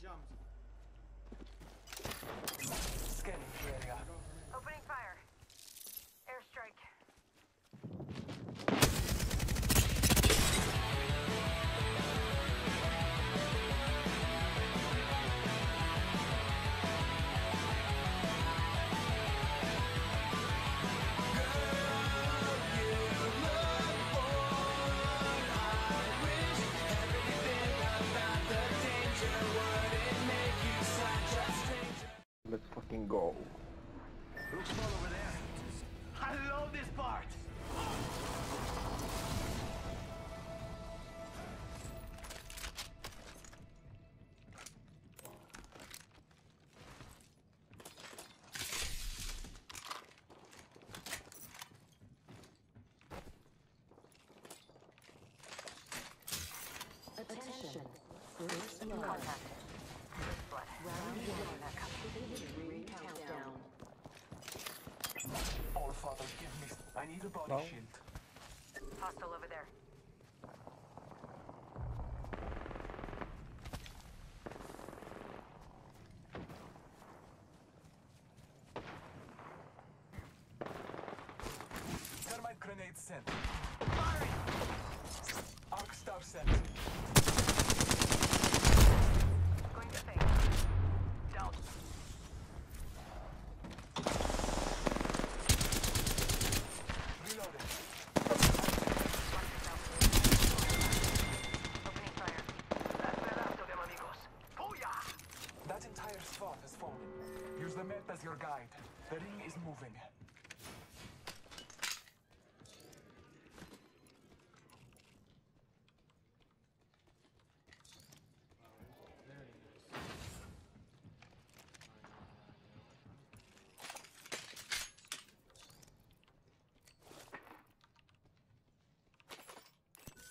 jumped. Scanning fucking go. Looks small over there. I love this part. Attention. First blood. All father, give me. I need a body No. shield. Hostile over there. Thermite grenade sent. Arc star sent. Moving.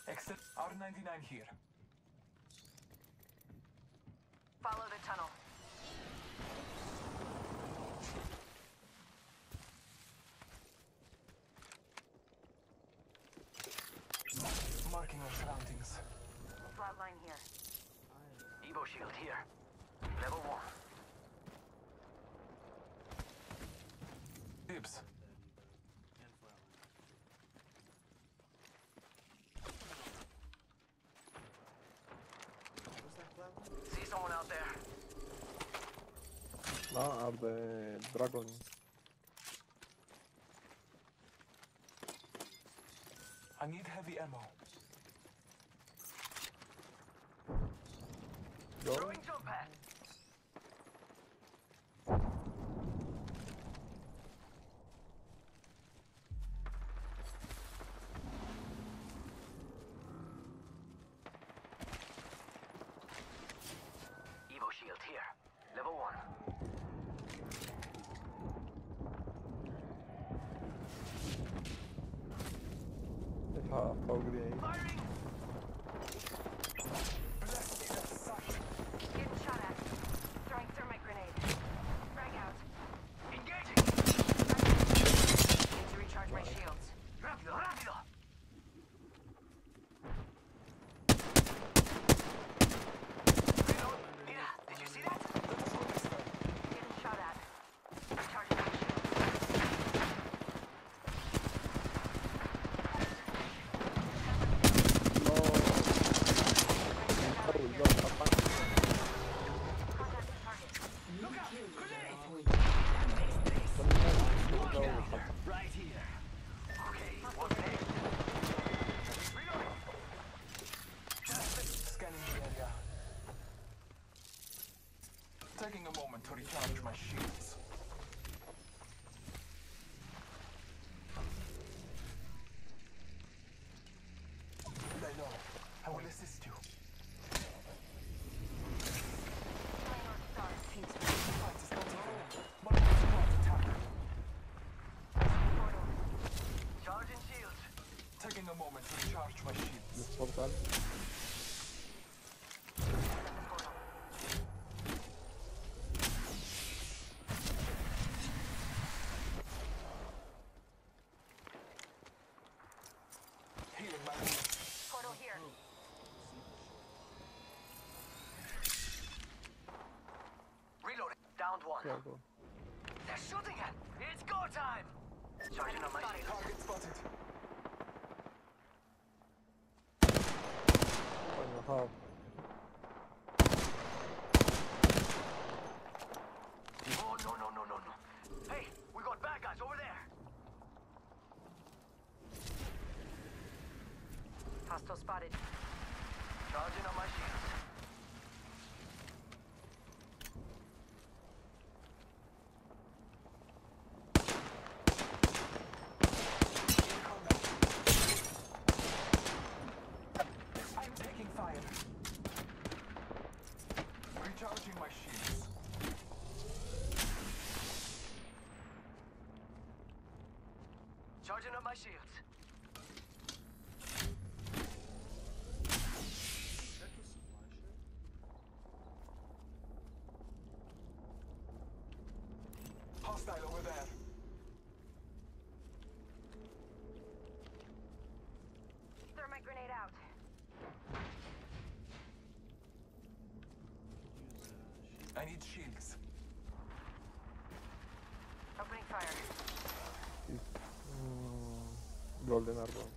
Exit R99 here. Follow the tunnel. Marking our surroundings. Flatline here. Evo shield here. Level one. Dibs. And flatline. What's that flatline? See someone out there. No, are the dragon. I need heavy ammo. Go. jump pad. Evo shield here. Level one. Ett half grej. Firing! Blessed be the sight. Getting shot at. Throwing thermite grenade. Frag out. Engaging! Need to recharge my shields. Rápido, rápido! Reload. Mira, did you see that? Let us go this way. Getting shot at. Recharging my shields. No. Oh, no, attack. Contact the target. Look out! Grenade! Go, go. Right here. Okay, what's next? Reloading. Scanning the area. Taking a moment to recharge my shields. I know. I will assist you. Taking a moment to recharge my shields. They're shooting it. It's go time. Charging on my target spotted. golden árbol.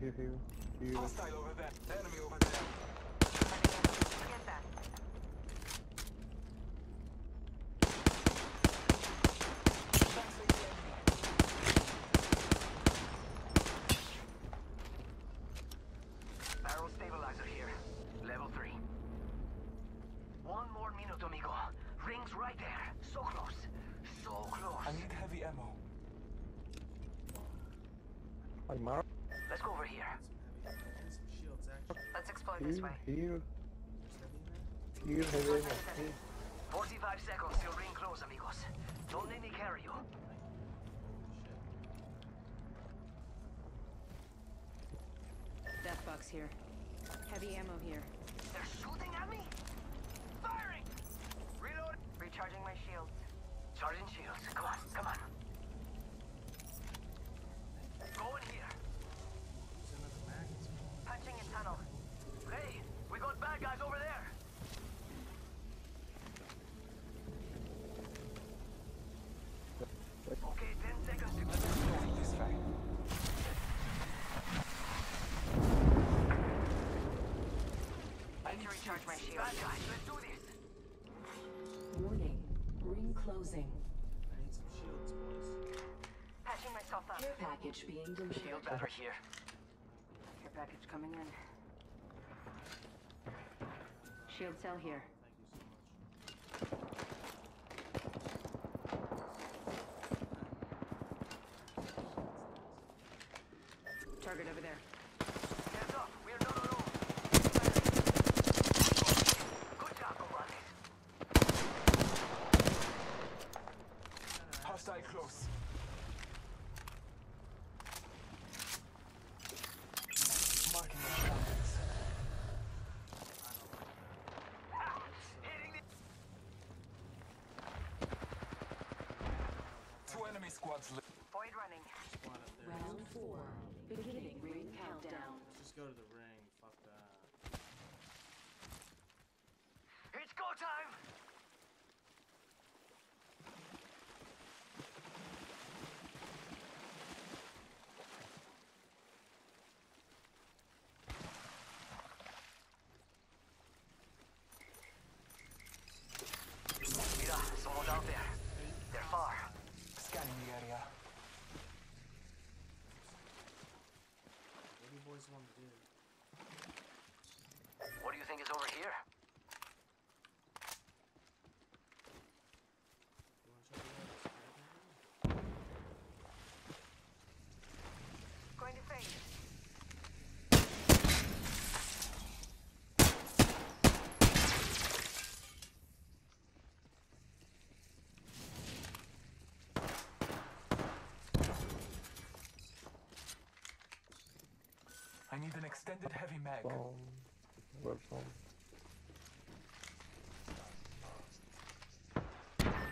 pew, pew. Hostile over there. Enemy over there. heal. Heal, Helena, heal. 45 seconds till ring close, amigos. Don't let me carry you. Death box here. Heavy ammo here. They're shooting at me? Firing! Reload. Recharging my shields. Charging shields. Come on, come on. recharge my shield. Let's do this. Warning. Ring closing. I need some shields, boys. Patching myself up. Care package being delivered. Shield over here. Care package coming in. Shield cell here. Target over there. Round four. Beginning ring countdown. Let's just go to the ring. Fuck that. It's go time! Mira, someone's out there. They're far. scanning the area. What do you to do? What do you think is over here? You want to check it out? Going to phase. I need an extended heavy mag. From? We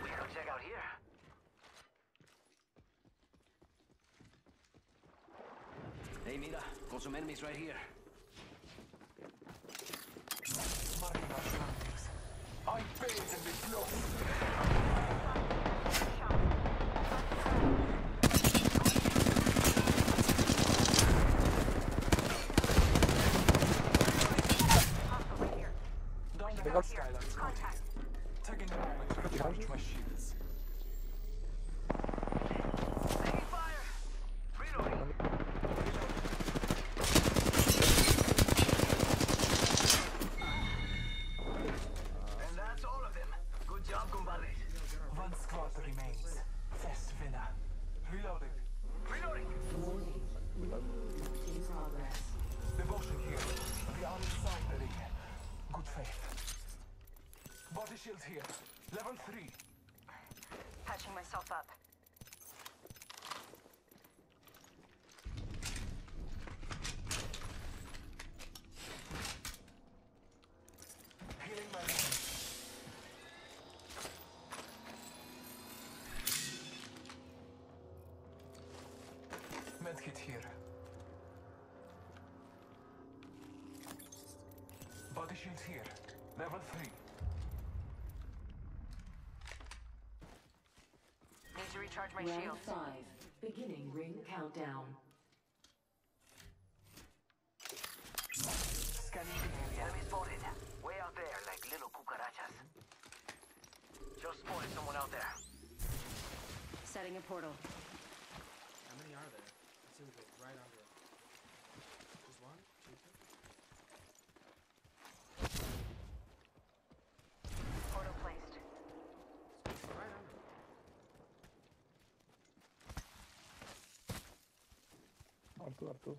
could check out here. Hey, mira, got some enemies right here. Marking our surroundings. I bathe in. Shot. Hostile right here. Down the They hill, got- Skylar's Contact. Taking a moment to recharge my shields. Taking fire! Reloading! And that's all of them. Good job, compadres. One squad remains. Fest winner. Reloading. Reloading! Warning. In progress. Devotion here. The outside the ring. Good faith. Body shield here. Level 3. Patching myself up. Healing my wound. Medkit here. Body shield here. Level 3. Need to recharge my Round shields. five. Beginning ring countdown. Scanning the area. Enemy spotted. Way out there, like little cucarachas. Just spotted someone out there. Setting a portal. How many are there? Let's see if we go right under it. Just one? Two? three? Portal placed. Let's right under it. Artu, Artu.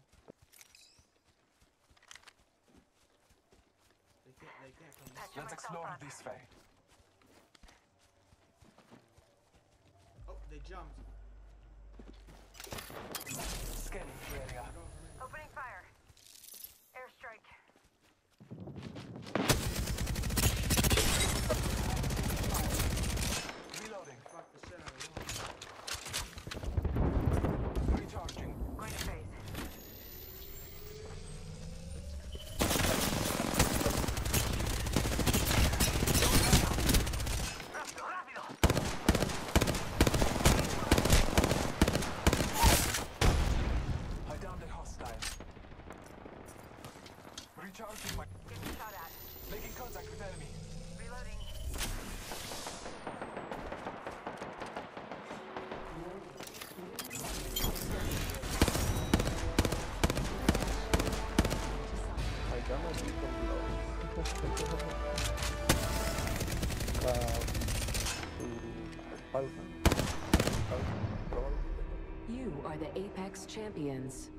They can't, they can't come this Let's explore up. this way. Oh, they jumped. Scanning the area. Champions.